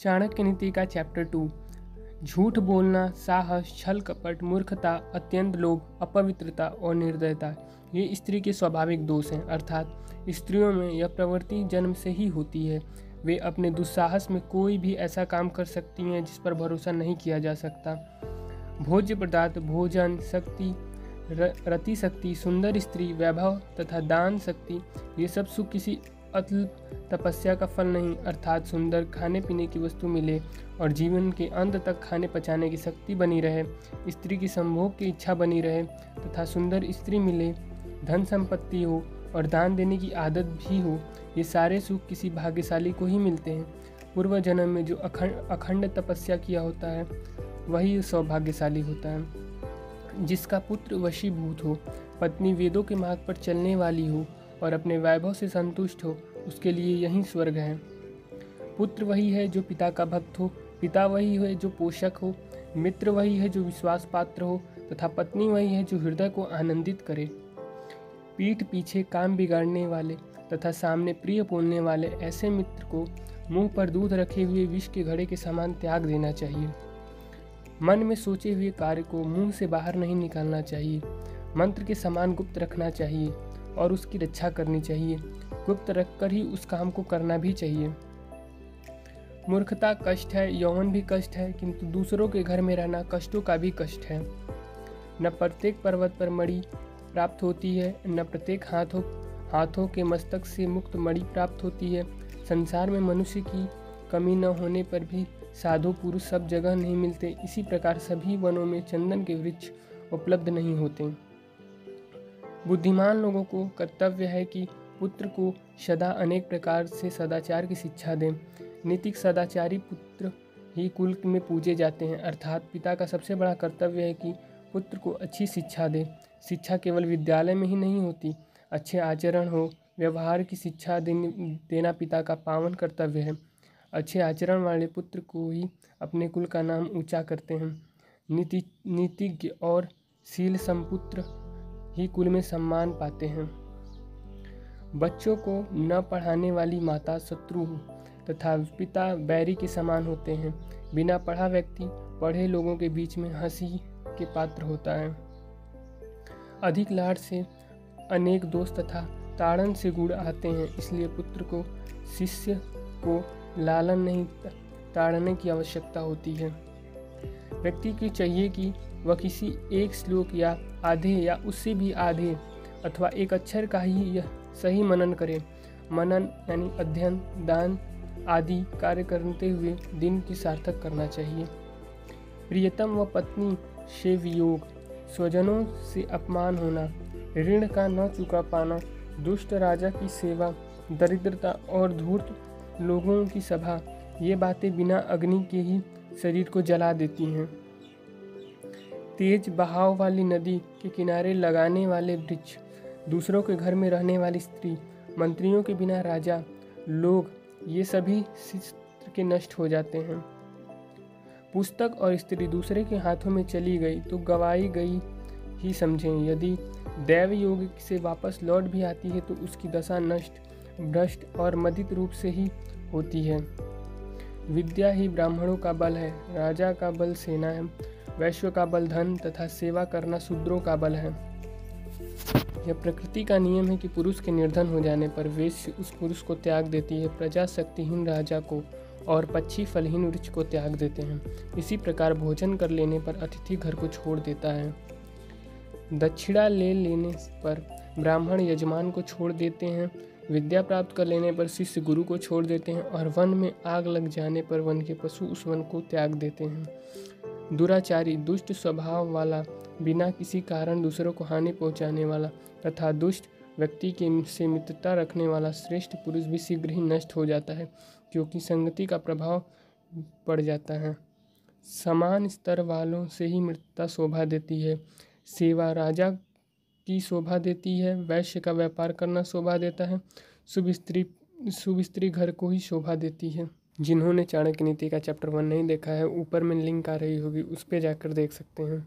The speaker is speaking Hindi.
चाणक्य नीति का चैप्टर टू झूठ बोलना, साहस, छल कपट, मूर्खता, अत्यंत लोभ, अपवित्रता और निर्दयता, ये स्त्री के स्वाभाविक दोष हैं, अर्थात स्त्रियों में यह प्रवृत्ति जन्म से ही होती है। वे अपने दुस्साहस में कोई भी ऐसा काम कर सकती हैं जिस पर भरोसा नहीं किया जा सकता। भोज्य पदार्थ, भोजन, शक्ति रति शक्ति, सुंदर स्त्री, वैभव तथा दान शक्ति, ये सब सुख किसी अतल तपस्या का फल नहीं, अर्थात सुंदर खाने पीने की वस्तु मिले और जीवन के अंत तक खाने पचाने की शक्ति बनी रहे, स्त्री की संभोग की इच्छा बनी रहे तथा सुंदर स्त्री मिले, धन संपत्ति हो और दान देने की आदत भी हो, ये सारे सुख किसी भाग्यशाली को ही मिलते हैं। पूर्व जन्म में जो अखंड अखंड तपस्या किया होता है, वही सौभाग्यशाली होता है। जिसका पुत्र वशीभूत हो, पत्नी वेदों के मार्ग पर चलने वाली हो और अपने वैभव से संतुष्ट हो, उसके लिए यही स्वर्ग है। पुत्र वही है जो पिता का भक्त हो, पिता वही है जो पोषक हो, मित्र वही है जो विश्वास पात्र हो, तथा पत्नी वही है जो हृदय को आनंदित करे। पीठ पीछे काम बिगाड़ने वाले तथा सामने प्रिय बोलने वाले ऐसे मित्र को मुँह पर दूध रखे हुए विष के घड़े के समान त्याग देना चाहिए। मन में सोचे हुए कार्य को मुँह से बाहर नहीं निकालना चाहिए। मंत्र के समान गुप्त रखना चाहिए। और उसकी रक्षा करनी चाहिए। गुप्त रखकर ही उस काम को करना भी चाहिए। मूर्खता कष्ट है, यौवन भी कष्ट है, किंतु दूसरों के घर में रहना कष्टों का भी कष्ट है। न प्रत्येक पर्वत पर मणि प्राप्त होती है, न प्रत्येक हाथों हाथों के मस्तक से मुक्त मणि प्राप्त होती है। संसार में मनुष्य की कमी न होने पर भी साधु पुरुष सब जगह नहीं मिलते। इसी प्रकार सभी वनों में चंदन के वृक्ष उपलब्ध नहीं होते। बुद्धिमान लोगों को कर्तव्य है कि पुत्र को सदा अनेक प्रकार से सदाचार की शिक्षा दें। नीतिक सदाचारी पुत्र ही कुल में पूजे जाते हैं। अर्थात पिता का सबसे बड़ा कर्तव्य है कि पुत्र को अच्छी शिक्षा दे। शिक्षा केवल विद्यालय में ही नहीं होती, अच्छे आचरण हो। व्यवहार की शिक्षा देना पिता का पावन कर्तव्य है। अच्छे आचरण वाले पुत्र को ही अपने कुल का नाम ऊँचा करते हैं। नीति, नीतिज्ञ और शील संपुत्र ही कुल में सम्मान पाते हैं। बच्चों को न पढ़ाने वाली माता शत्रु तथा पिता बैरी के समान होते हैं। बिना पढ़ा व्यक्ति पढ़े लोगों के बीच में हँसी के पात्र होता है। अधिक लाड़ से अनेक दोस्त तथा ताड़न से गुड़ आते हैं, इसलिए पुत्र को, शिष्य को लालन नहीं, ताड़ने की आवश्यकता होती है। व्यक्ति की चाहिए कि वह किसी एक श्लोक या आधे या उससे भी आधे अथवा एक अक्षर का ही यह सही मनन करे। मनन यानी अध्ययन, दान आदि कार्य करते हुए दिन की सार्थक करना चाहिए। प्रियतम व पत्नी से वियोग, स्वजनों से अपमान होना, ऋण का न चुका पाना, दुष्ट राजा की सेवा, दरिद्रता और धूर्त लोगों की सभा, ये बातें बिना अग्नि के ही शरीर को जला देती हैं। तेज बहाव वाली नदी के किनारे लगाने वाले वृक्ष, दूसरों के घर में रहने वाली स्त्री, मंत्रियों के बिना राजा, लोग, ये सभी शिस्त्र के नष्ट हो जाते हैं। पुस्तक और स्त्री दूसरे के हाथों में चली गई तो गवाई गई ही समझें, यदि दैव योग से वापस लौट भी आती है तो उसकी दशा नष्ट, भ्रष्ट और मदित रूप से ही होती है। विद्या ही ब्राह्मणों का बल है, राजा का बल सेना है वैश्व का बल धन तथा सेवा करना शूद्रों का बल है। यह प्रकृति का नियम है कि पुरुष के निर्धन हो जाने पर वेश्य उस पुरुष को त्याग देती है प्रजा शक्तिहीन राजा को और पक्षी फलहीन वृक्ष को त्याग देते हैं। इसी प्रकार भोजन कर लेने पर अतिथि घर को छोड़ देता है। दक्षिणा ले लेने पर ब्राह्मण यजमान को छोड़ देते हैं विद्या प्राप्त कर लेने पर शिष्य गुरु को छोड़ देते हैं और वन में आग लग जाने पर वन के पशु उस वन को त्याग देते हैं। दुराचारी, दुष्ट स्वभाव वाला, बिना किसी कारण दूसरों को हानि पहुँचाने वाला तथा दुष्ट व्यक्ति के से मित्रता रखने वाला श्रेष्ठ पुरुष भी शीघ्र ही नष्ट हो जाता है, क्योंकि संगति का प्रभाव पड़ जाता है। समान स्तर वालों से ही मृतता शोभा देती है। सेवा राजा की शोभा देती है, वैश्य का व्यापार करना शोभा देता है शुभ स्त्री शुभ स्त्री घर को ही शोभा देती है। जिन्होंने चाणक्य नीति का चैप्टर वन नहीं देखा है, ऊपर में लिंक आ रही होगी, उस पर जाकर देख सकते हैं।